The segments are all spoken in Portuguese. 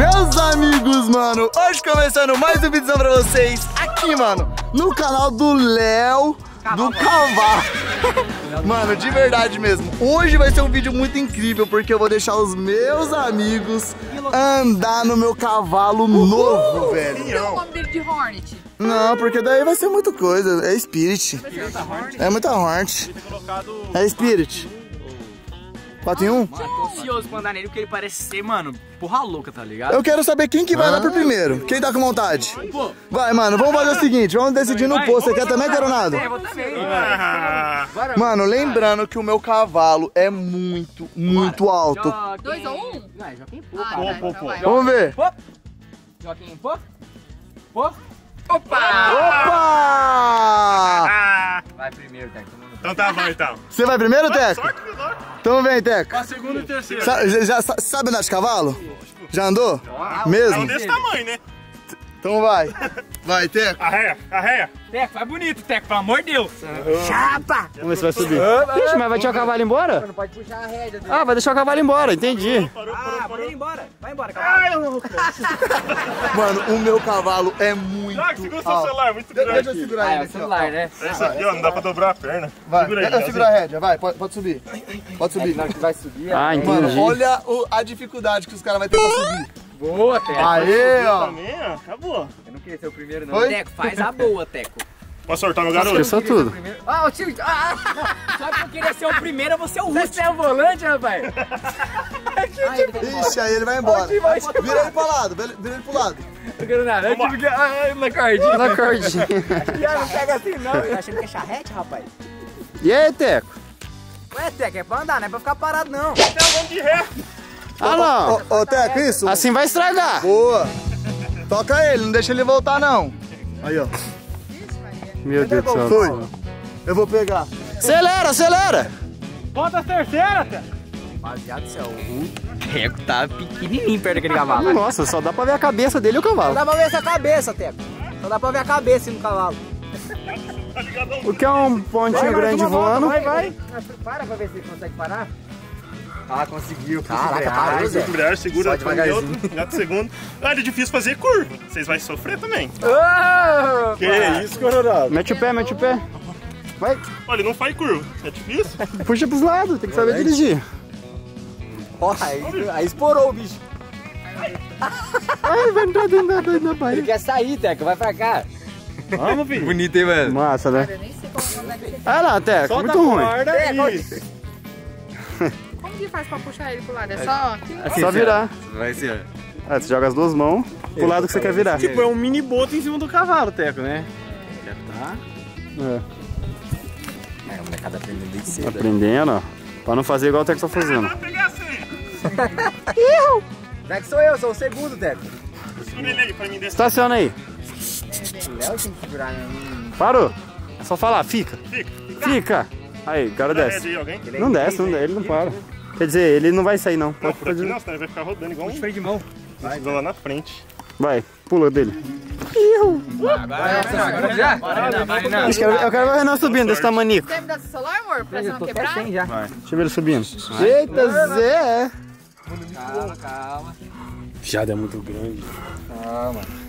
Meus amigos, mano, hoje começando mais um vídeo pra vocês aqui, mano, no canal do Léo do Cavalo. Mano, de verdade mesmo, hoje vai ser um vídeo muito incrível porque eu vou deixar os meus amigos andar no meu cavalo novo, velho. Tem o nome dele de Hornet. Não, porque daí vai ser muita coisa, é Spirit. É muita Hornet. É Spirit. 4 em 1? Mano, tô ansioso pra andar nele porque ele parece ser, mano, porra louca, tá ligado? Eu quero saber quem que vai lá pro primeiro. Quem tá com vontade? Vai, mano, vamos fazer o seguinte, vamos decidir no posto. Você quer também, Coronado? É, eu vou também. Mano, lembrando que o meu cavalo é muito, muito alto. Dois ou um? Vai, Joaquim, pô. Ah, então vai. Vamos ver. Joaquim, pô. Pô. Opa! Opa! Vai primeiro, tá? Então tá bom, então. Você vai primeiro, Teco? Então vem, Teco. A segunda e terceira. Sa- já, já sa- sabe andar de cavalo? Já andou? É um Mesmo? desse tamanho, né? Então vai. Vai, Teco. Arreia, arreia. Teco, vai bonito, Teco, pelo amor de Deus. Vamos ver se vai subir. Ixi, mas vai deixar o cavalo embora? Não pode puxar a rédea dele. Ah, vai deixar o cavalo embora, entendi. Parou, Ah, parou, vai parou. embora. Vai embora, cavalo. Mano, o meu cavalo é muito Ah, segura seu celular, muito De- grande. Deixa eu segurar Ah, é o ó. celular, né? Esse aqui, ó, não dá pra dobrar a perna. Vai, Segura aí, eu, seguro a rédea, vai, pode, pode subir. Pode subir. Na hora que vai subir, Ah, é- entendi. Mano, olha o- a dificuldade que os caras vão ter pra subir. Boa, Teco. Aê, ó. Também, ó, acabou. Eu não queria ser o primeiro, não. Oi? Teco, faz a boa, Teco. Posso sortar meu garoto? Esqueçou tudo. Ah, o tio. Ah, só porque eu queria ser o primeiro, eu vou ser o último. Você é o volante, rapaz? Ixi, aí ele vai embora. vai Vira ele pro lado, vira ele pro lado. Não quero nada. Eu tive que. Ai, na cordinha. Na cordinha. Não pega assim, não. Tá achando que é charrete, rapaz? E aí, Teco? Ué, Teco, é pra andar, não é pra ficar parado, não. Tem um monte de ré. Ah, não. Ô, ô, Teco, isso? Assim vai estragar. Boa. Toca ele, não deixa ele voltar, não. Aí, ó. Meu Deus do céu. Foi. Eu vou pegar. Acelera, acelera. Bota a terceira, Té. Rapaziada do céu, o Teco tá pequenininho perto daquele cavalo. Nossa, só dá pra ver a cabeça dele e o Só cavalo. dá pra ver essa cabeça, Teco. Só dá pra ver a cabeça no cavalo. O que é um pontinho grande voando. vai. Para pra ver se ele consegue parar. Ah, conseguiu. Caraca, parou, Zé. Embreagem, segura, Só devagarzinho. neutro, gato segundo. Ah, é difícil fazer curva. Vocês vão sofrer também. Oh, Que isso, Coronado? Mete o pé, mete o pé. Vai, Olha, não faz curva. É difícil. puxa pros lados, tem que saber dirigir. Ó, aí, aí esporou o bicho. Ai, vai entrar dentro da, da, da Ele barriga. quer sair, Teco, vai pra cá. Vamos, filho. Bonito, hein, mano? Massa, né? Eu nem sei como que andar aqui. Olha lá, Teco, muito ruim. Isso. Como que faz pra puxar ele pro lado? É só aqui? É só virar. Vai ser. Ah, você joga as duas mãos pro lado que você quer virar. Tipo, é um mini boto em cima do cavalo, Teco, né? Já tá. É, É, a molecada aprendendo desde cedo. aprendendo, ó. Pra não fazer igual o Teco tá fazendo. Assim. Teco sou eu, sou o segundo, Teco. Segura ele aí pra mim descer. Estaciona aí. O Léo tem que segurar, né? Parou. É só falar, fica. Fica. Fica. Aí, o cara desce. Não desce, não desce, ele não para. Quer dizer, ele não vai sair não. Não, por aqui não, senão ele vai ficar rodando igual um Freio de mão. Vai lá na frente. Vai, pula dele. Agora já? Vai, não. Eu quero, eu quero ver o Renan subindo desse tamanico. Quer me dar seu celular, amor? Pra você não quebrar? já. Deixa eu ver ele subindo. Eita, Zé. Calma, calma. Jada é muito grande.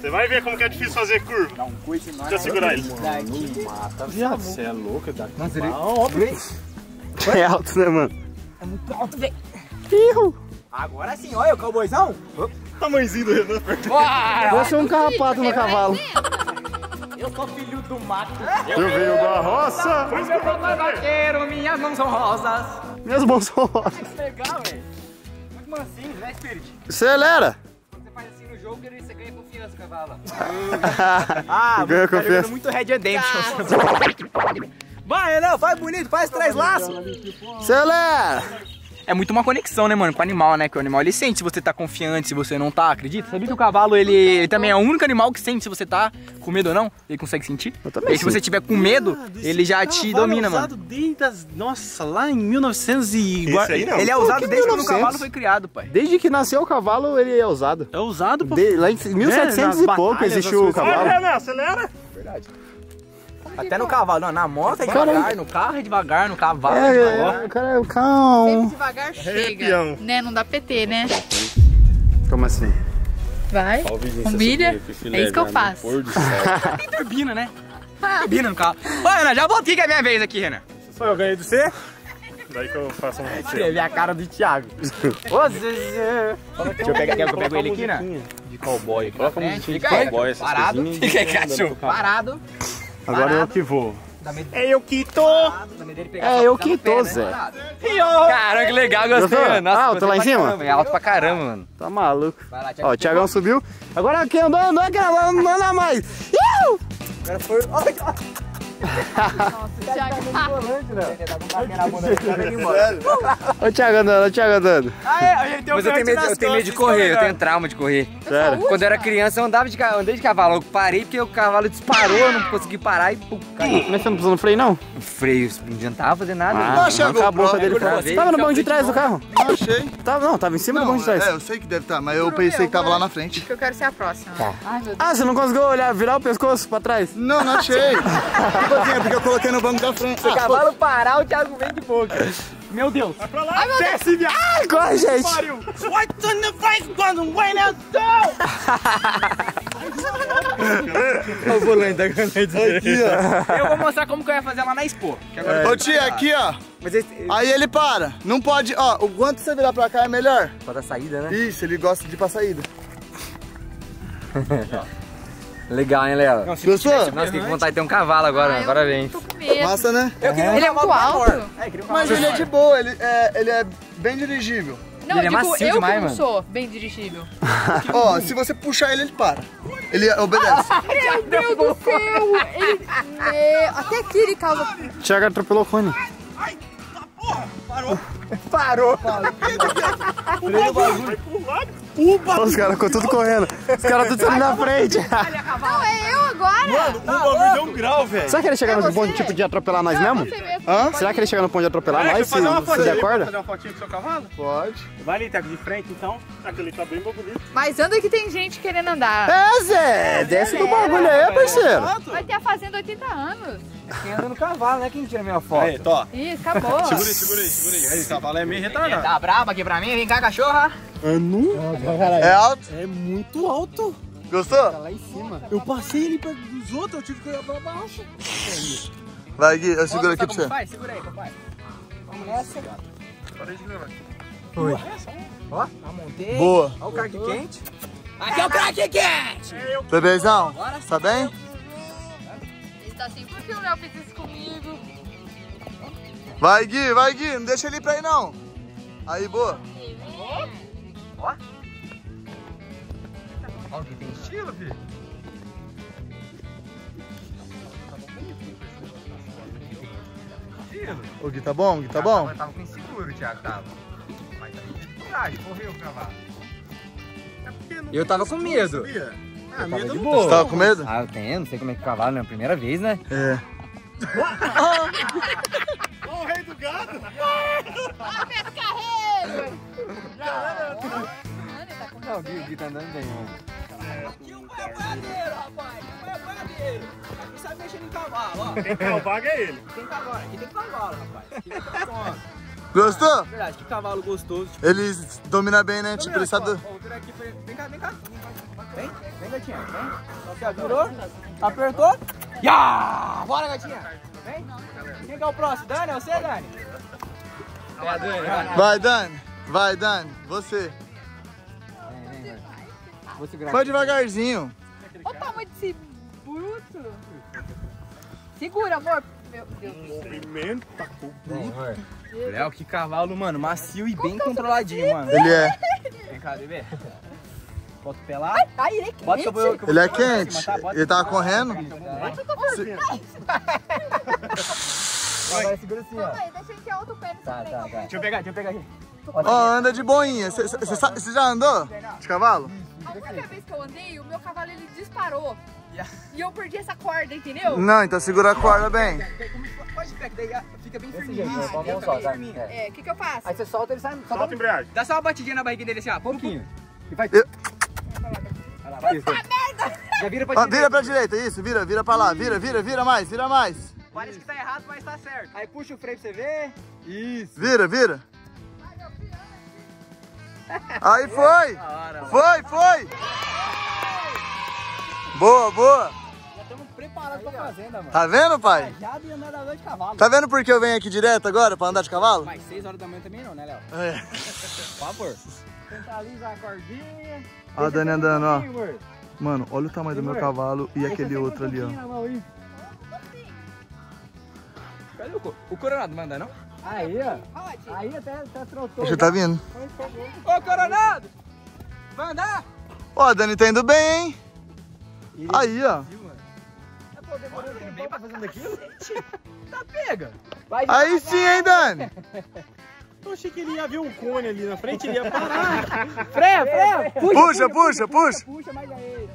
Você vai ver como que é difícil fazer curva. Dá um coice mais. Deixa eu segurar ele. Daqui. Viado, você é louca, dá Nossa, ele... É alto, né, mano? É muito alto, velho. Agora sim, olha o cowboyzão. Tamanhozinho do Renan. Vai ser um carrapato no cavalo. Eu sou filho do mato. Eu venho da roça. Meu papai vaqueiro, minhas mãos são rosas. Minhas mãos são rosas. Legal, velho. Muito mansinho, né, Spirit? Acelera. Quando você faz assim no jogo, você ganha confiança, cavalo. Ah, Ganha confiança. muito Red Redemption. Vai, Renan, faz bonito, faz três laços. Acelera. É muito uma conexão, né, mano, com o animal, né? Que o animal ele sente se você tá confiante, se você não tá, acredita? Sabia que o cavalo ele, ele também é o único animal que sente se você tá com medo ou não? Ele consegue sentir? Eu E também aí, se você tiver com medo, ele já te domina, usado mano. desde as... Nossa, lá em 1900 e... Esse aí não. Ele é usado desde quando o 1900? cavalo foi criado, pai. Desde que nasceu o cavalo, ele é usado. É usado pra... De- lá em 1700 nas e pouco existiu o cavalo. Renan, acelera. Até no cavalo, não, na moto é Cara, devagar, no carro é devagar, no cavalo é devagar. É, o cara é o Sempre cão. devagar chega. Arrepião. Né? Não dá PT, né? Como assim? Vai. Humilha. É isso que eu faço. Tem turbina, né? Turbina no carro. Ô, Renan, já voltei que é minha vez aqui, Renan. Só eu ganhei do você? Daí que eu faço um Você vê a cara do Thiago. Deixa eu pegar, quer que eu pego ele aqui, né? De cowboy. Coloca musiquinha de cowboy, essas parado. Fica aí, cachorro. Parado. Agora eu que vou. É eu que tô! É, eu que tô, Zé. Caramba, que legal, gostei. Nossa, Alto gostei lá em cima? caramba, É alto pra caramba, mano. Tá maluco. Vai lá, Thiago. Ó, o Thiagão subiu. Agora quem andou, andou, quem andou, não anda mais. Iu! Ó o Thiago andando, ó o Thiago andando. Mas eu tenho, medo, eu tenho medo de correr, eu tenho trauma de correr. Sério. Quando eu era criança, eu andava de, andei de cavalo. Eu parei porque o cavalo disparou, eu não consegui parar e pum, caiu. Mas você não precisou no freio, não? O freio, não adiantava fazer nada. Ah, né? achei a GoPro, dele é. Você tava no banco de trás do carro? Não achei. Tava, não, tava em cima do Não, banco de trás. é, eu sei que deve estar, mas eu pensei que tava lá na frente. Que eu quero ser a próxima. Ai, meu Deus. Ah, você não conseguiu olhar, virar o pescoço pra trás? Não, não achei. é porque eu coloquei no banco da frente. Ah, cavalo parar, o Thiago vem de boca. Meu Deus. Ai, corre, gente! O volante da Aqui, ó. Eu vou mostrar como que eu ia fazer lá na Expo. Que agora Ô tia, aqui, ó. Mas esse... Aí ele para. Não pode, ó, o quanto você virar pra cá é melhor. Pra dar saída, né? Isso, ele gosta de ir pra saída. Legal, hein, Léo? Gostou? Nossa, fiquei com vontade de ter um cavalo agora, Ai, eu parabéns. Tô com medo. Massa, né? Ele é muito alto. Mas ele é de boa, ele é, ele é bem dirigível. Não, Ele é digo, macio eu demais, que não mano. sou bem dirigível. Ó, se você puxar ele, ele para. Ele obedece. Meu Deus do céu! Ele, é, até aqui ele causa... O Thiago atropelou o Cone. Parou! Os caras ficou tudo correndo. Os caras tudo saindo na frente. Não, é eu agora! O bagulho deu um grau, velho. Será que ele chega É no você? ponto tipo de atropelar nós mesmo? Você mesmo. Hã? Será que ele chega no ponto de atropelar nós fazer uma fotinha. der Fazer uma fotinha com seu cavalo? Pode. Vai ali, Teco, de frente então. Aquele tá bem bonito. Mas anda que tem gente querendo andar. É, Zé! Desce do bagulho aí, parceiro. Vai ter a fazenda 80 anos. Quem anda no cavalo, né? Quem tira minha foto? Aí, tô. Ih, acabou. Segura aí, segura aí, segura aí. Aí, esse cavalo é meio retardado. Tá braba aqui pra mim? Vem cá, cachorra. É alto? É muito alto. Gostou? Eu passei ele perto dos outros, eu tive que olhar pra baixo. Vai, Gui, eu seguro aqui pra você. Faz? Segura aí, papai. Vamos nessa. Foi. Ó, montei. Boa. Ó o craque quente. Aqui é o craque quente. Bebezão, tá bem? Tá assim, por que o Léo fez isso comigo? Vai, Gui, vai, Gui. Não deixa ele ir pra aí, não. Aí, boa. Ó, que tem estilo, filho. Ô, Gui, tá bom? Gui, tá bom? Eu tava com inseguro, Thiago, tava. Mas tá com dificuldade, correu o cavalo. Eu tava com medo. Ah, medo de não boa. Você tava com medo? Ah, eu tenho, não sei como é que o cavalo, né? Primeira vez, né? É. Ó, o rei do gado. Não, o Gui, o Gui tá andando bem, mano. Aqui o pai é rapaz. O pai é boiadeiro. Não sabe mexer em cavalo, ó. Quem calvaga é ele. Tem cavalo, aqui tem cavalo, rapaz. Aqui tem cavalo. Gostou? Verdade, que cavalo gostoso. Tipo, Ele domina bem, né? Tipo, ele sabe... Ó, aqui pra ele. Vem cá, vem cá. Vem, vem, gatinha. Vem. Ó, virou. Apertou. Ya! Bora, gatinha. Vem. Quem que é o próximo? Dani, é você, Dani? É a Dani, vai. Vai, Dani. Vai, Dani. Você. Vem, vem, vai. Vou segurar Vai devagarzinho. Olha o tamanho desse bruto. Segura, amor. Meu Deus. Tá Vem, vai. Léo, que cavalo, mano, macio e bem controladinho, mano. Ele é. Vem cá, bebê. Bota o pé lá. Ai, ele é quente. Bota que eu vou- que eu vou Ele é quente. cima, tá? Ele tava correndo. Agora segura assim, ó. Calma aí, deixa ele ter outro pé nesse Tá, tá, tá. Deixa eu pegar, deixa eu pegar aqui. Ó, anda de boinha. Você já andou de cavalo? A única vez que eu andei, o meu cavalo ele disparou. E eu perdi essa corda, entendeu? Não, então segura a corda bem. Pode ficar, que daí fica bem Desse firminho. jeito, Fica vamos bem só, firminho. É. É, o que que eu faço? Aí você solta, ele sai. Só Solta a embreagem. dá só uma batidinha na barriga dele assim, ó, pouquinho. E vai. Lá, vai. Já vira pra Ó, direita. vira pra direita, isso. Vira, vira pra lá. Vira, vira, vira mais, vira mais. Parece que tá errado, mas tá certo. Aí puxa o freio pra você ver. Isso. Vira, vira. Aí foi. Hora. Foi, foi. Boa, boa. Já estamos preparados pra fazenda, mano. Tá vendo, pai? Já de andar de cavalo. Tá vendo por que eu venho aqui direto agora pra andar de cavalo? Mas 6 horas da manhã também não, né, Léo? É. Por favor. Centraliza a cordinha. Ó a Dani andando, ó. Mano, olha o tamanho do meu cavalo e aquele outro ali, ó. Cadê o, co- o Coronado? Manda, não? Aí, ó. Aí até, até trotou. Acho que tá vindo. Ô, Coronado! Vai andar? Ó, a Dani tá indo bem, hein? Aí, ó. Pô, demorou um tempão pra fazendo aquilo? Tá pega. Vai Aí sim, hein, Dani? Eu achei que ele ia ver um cone ali na frente, ele ia parar. Freia, freia. Puxa, puxa, puxa. Puxa mais aí.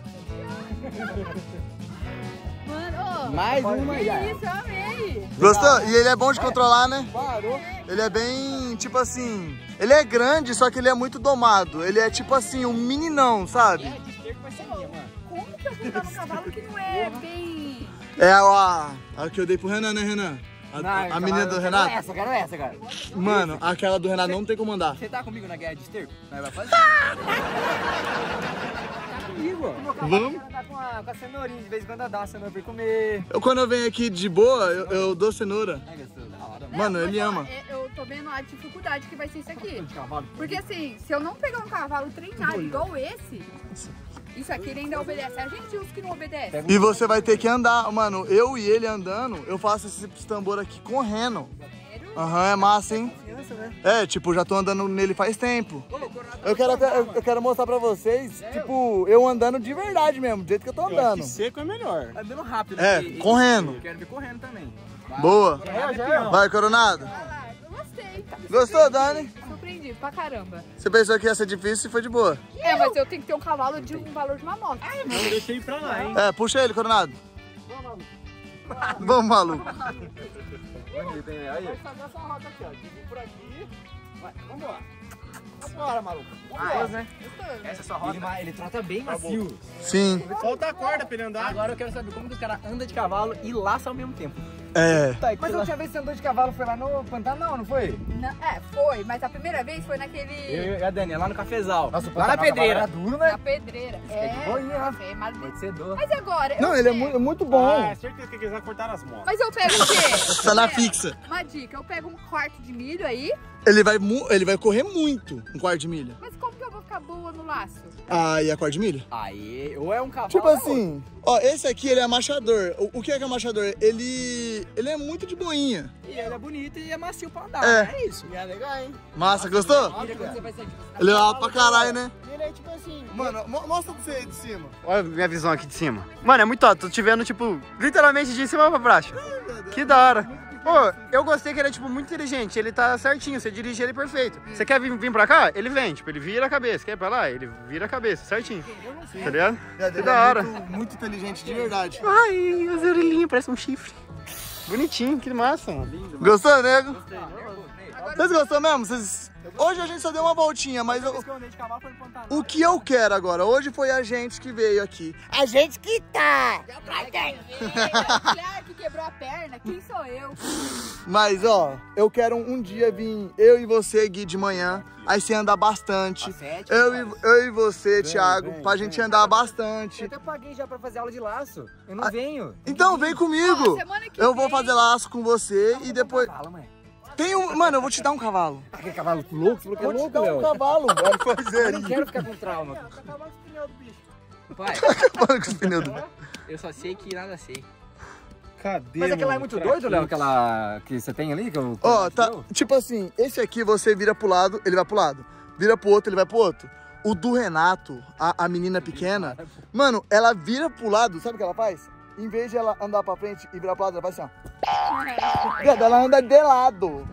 Mano, ô, Mais que uma já. isso, eu amei. Gostou? E ele é bom de controlar, né? Parou. Ele é bem, tipo assim... Ele é grande, só que ele é muito domado. Ele é tipo assim, um meninão, sabe? Como que eu vou dar no cavalo que não é bem... É a, a que eu dei pro Renan, né, Renan? A, a menina do Renato. Essa, quero essa, cara. Mano, aquela do Renato não tem como andar. Você tá comigo na guerra de esterco? Nós vai fazer. tá comigo. Vamos? Tá com a, com a cenourinha, de vez em quando dá uma cenoura pra comer. Eu, quando eu venho aqui de boa, eu, eu dou cenoura. Ai, gostoso, da hora. Mano, ele ama. é- Eu tô vendo a dificuldade que vai ser isso aqui. Porque assim, se eu não pegar um cavalo treinado igual esse, isso aqui ele ainda obedece. A gente os que não obedece. E você vai ter que andar, mano. Eu e ele andando, eu faço esse tambor aqui correndo. Aham, é massa, hein? É, tipo, já tô andando nele faz tempo. Eu quero, eu, eu quero mostrar pra vocês, tipo, eu andando de verdade mesmo, do jeito que eu tô andando. seco é melhor. Andando rápido. É, e- e- correndo. Eu quero ver correndo também. Boa. Vai, Coronado. Olha lá, eu gostei. Gostou, Dani? Surpreendi pra caramba. Você pensou que ia ser difícil e foi de boa. É, mas eu tenho que ter um cavalo de um valor de uma moto. Eu deixei pra lá, hein? É, puxa ele, Coronado. Vamos, maluco. Aí, fazer essa rota aqui, ó. Divide por aqui. Vai, vambora. Vambora, maluco. Vambora, né? Essa é sua rota. Ele, ele trota bem macio. Sim. Falta a corda pra ele andar. Agora eu quero saber como que os caras andam de cavalo e laçam ao mesmo tempo. É. Mas a última vez que você andou de cavalo foi lá no Pantanal, não foi? Não, é, foi, mas a primeira vez foi naquele. Eu e a Dani, lá no cafezal. Nossa, tá lá na pedreira. Era duro, Na pedreira. É, boinha, né? é mas, Pode ser dor. mas agora. eu Não, ele é muito, muito Ah, bom. é certeza que eles vão cortar as motos. Mas eu pego o quê? Tá na É, fixa. Uma dica, eu pego um quarto de milho aí, Ele vai, mu- ele vai correr muito um quarto de milha. mas como que eu vou ficar boa no laço? Ah, e a quarto de milha? Aí, ou é um cavalo. Tipo assim, ó, esse aqui ele é machador. O, o que é que é machador? Ele, ele é muito de boinha. E ele é bonito e é macio pra andar. É. É, isso. E é legal, hein? Massa, gostou? Olha quando você vai sair de Ele é alto pra caralho, né? Ele é tipo assim. Mano, mo- mostra pra você aí de cima. Olha a minha visão aqui de cima. Mano, é muito alto. Tô te vendo, tipo, literalmente de cima pra baixo. Que da hora. Pô, eu gostei que ele é, tipo, muito inteligente. Ele tá certinho, você dirige ele perfeito. Você quer vir, vir pra cá? Ele vem, tipo, ele vira a cabeça. Quer ir pra lá? Ele vira a cabeça, certinho. Tá ligado? Que da hora. É Muito, muito inteligente, de verdade. Ai, as orelhinhas, parece um chifre. Bonitinho, que massa, mano. Gostou, nego? Vocês gostou mesmo? Vocês... Hoje a gente só deu uma voltinha, mas eu- o que eu quero agora? Hoje foi a gente que veio aqui. A gente que tá! Mulher que quebrou a perna, quem sou eu? Mas ó, eu quero um, um dia vir eu e você, Gui, de manhã. Aí você andar bastante. Sete, Eu e, eu e você, Thiago, vem, pra gente andar bastante. Eu até paguei já pra fazer aula de laço. Eu não venho. Então vem comigo. Que Eu vou vem- fazer laço com você e depois. Cavalo, mãe. Tem um. Mano, eu vou te dar um cavalo. Aquele cavalo louco? Você falou que é Vou te louco, dar um cavalo, bora Eu fazer. não quero ficar com trauma. Pai, Cavalo com os pneus do- eu só sei que nada sei. Cadê, Mas aquela é mano? muito Pra doido? Léo? Aquela que você tem ali? Que eu, Ó, tá. Tipo assim, esse aqui você vira pro lado, ele vai pro lado. Vira pro outro, ele vai pro outro. O do Renato, a, a menina pequena, mano, ela vira pro lado, sabe o que ela faz? Em vez de ela andar pra frente e virar pro lado, ela faz assim, ó. Viado, ela anda de lado.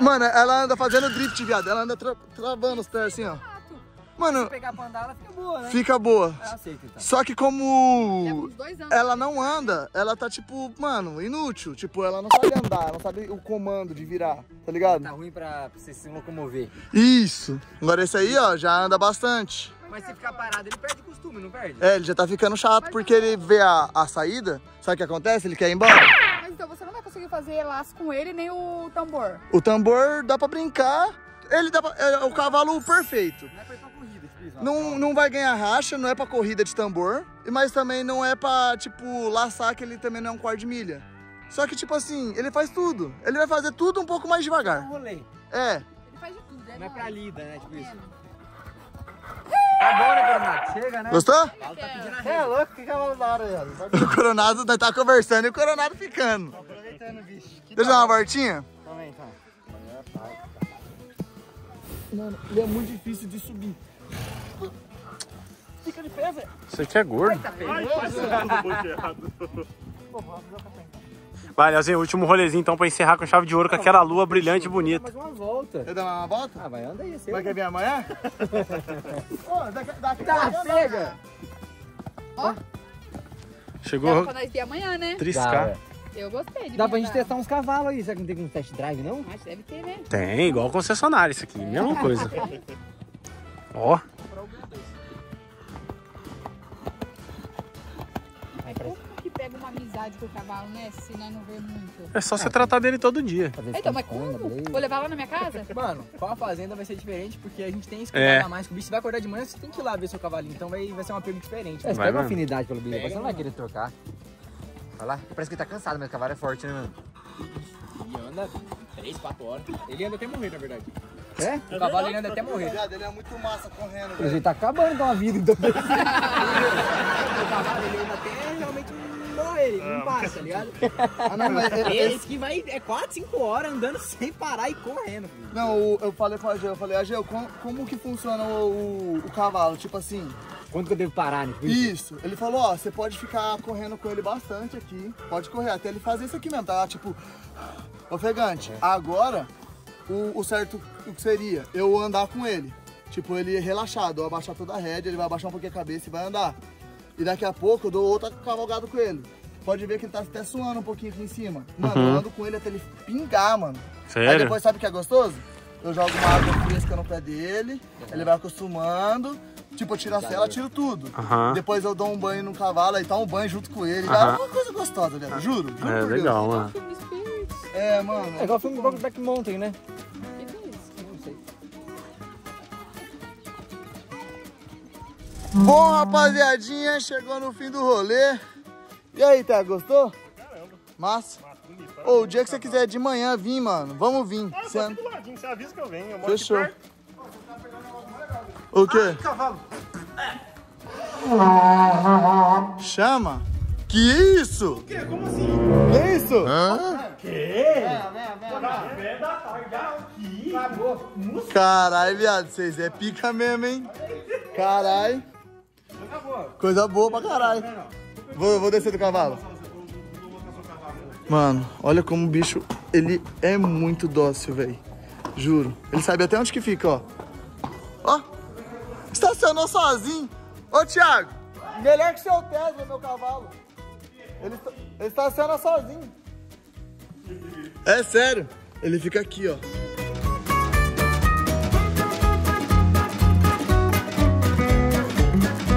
Mano, ela anda fazendo drift, viado. Ela anda tra- travando os pés assim, ó. Mano, Se pegar pra andar, ela fica boa, né? fica boa. Eu aceito, então. Só que como anos. ela não anda, ela tá tipo, mano, inútil. Tipo, ela não sabe andar, ela não sabe o comando de virar, tá ligado? Tá ruim pra, pra você se locomover. Isso. Agora esse aí, ó, já anda bastante. Mas se ficar parado, ele perde costume, não perde? É, ele já tá ficando chato porque ele vê a, a saída. Sabe o que acontece? Ele quer ir embora. Mas então você não vai conseguir fazer laço com ele nem o tambor. O tambor dá pra brincar. Ele dá pra, é o cavalo perfeito. Não é pra Não, não vai ganhar racha, não é pra corrida de tambor, mas também não é pra, tipo, laçar, que ele também não é um quarto de milha. Só que, tipo assim, ele faz tudo. Ele vai fazer tudo um pouco mais devagar. rolê. É. Ele faz de tudo, é Não é pra lida, né? Tipo isso. Tá bom, né, Bernardo? Chega, né? Gostou? É louco, que cavalo da hora, velho. O Coronado, nós tá conversando e o Coronado ficando. Aproveitando, bicho. Que Deixa eu dar uma voltinha? Também, então. Mano, ele é muito difícil de subir. Isso aqui é gordo. Ai, um pouco errado. Vai, Leozinho, último rolezinho então pra encerrar com chave de ouro com aquela lua brilhante e bonita. Mais uma volta. Quer dar uma volta? Ah, vai, anda aí, você. Vai querer vir amanhã? Ô, daqui, daqui Tá, chega. Dá Chegou pra nós ir amanhã, né? 3K. Eu gostei de Dá pra gente testar uns cavalos aí. Será que não tem um test drive, não? Mas deve ter, né? Tem, igual concessionário isso aqui, mesma coisa. Ó, amizade com o cavalo, né? Se nós não vê muito. é só você tratar dele todo dia. Então, mas esconde, como? blaze. Vou levar lá na minha casa? Mano, com a fazenda vai ser diferente porque a gente tem esse É. cuidado a mais. Que o bicho vai acordar de manhã, você tem que ir lá ver seu cavalinho. Então vai, vai ser um apego diferente. você Vai pega uma afinidade pelo bicho. Você não vai querer trocar. Olha lá. Parece que ele tá cansado, mas o cavalo é forte, né, mano? E anda 3, 4 horas. Ele anda até morrer, na verdade. É? O cavalo ele anda até morrer. Ele é muito massa correndo, Ele tá acabando com a vida, então. o cavalo ele anda até realmente morrer, ele não para, tá ligado? Ah, não, mas ele- Esse que vai é 4, 5 horas andando sem parar e correndo, filho. Não, o- eu falei com a Geu, eu falei, Ageu, como, como que funciona o, o, o cavalo? Tipo assim, Quanto que eu devo parar, né? isso. Ele falou, ó, você pode ficar correndo com ele bastante aqui, pode correr até ele fazer isso aqui mesmo, tá? Tipo, ofegante. Agora, o, o certo o que seria eu andar com ele. Tipo, ele relaxado, eu abaixar toda a rédea, ele vai abaixar um pouquinho a cabeça e vai andar. E daqui a pouco eu dou outra cavalgada com ele. Pode ver que ele tá até suando um pouquinho aqui em cima. Mano, eu ando com ele até ele pingar, mano. Aí Sério? depois sabe o que é gostoso? Eu jogo uma água fresca no pé dele, ele vai acostumando. Tipo, eu tiro a cela, tiro tudo. Aham. Depois eu dou um banho no cavalo, aí tá um banho junto com ele. É uma coisa gostosa, velho. Juro, juro É por legal, mano. Filme Spirit. Deus. É, mano. É igual o filme do Brokeback Mountain, né? Bom, rapaziadinha, chegou no fim do rolê. E aí, Té, gostou? Caramba, Massa. massa, bonito. Ô, o dia que você quiser de manhã vir, mano, vamos vir. Ah, Você aqui do ladinho, você avisa que eu venho. Eu moro Fechou. aqui perto. O quê? Cavalo. Chama? Que isso? Que? Como assim? Que isso? Caralho, viado, vocês é pica mesmo, hein? Caralho. Coisa boa pra caralho. Vou, vou descer do cavalo. Mano, olha como o bicho, ele é muito dócil, velho. Juro. Ele sabe até onde que fica, ó. Ó. Estacionou sozinho. Ô, Thiago. Melhor que seu Tesla, meu cavalo. Ele, ele estaciona sozinho. É sério. Ele fica aqui, ó.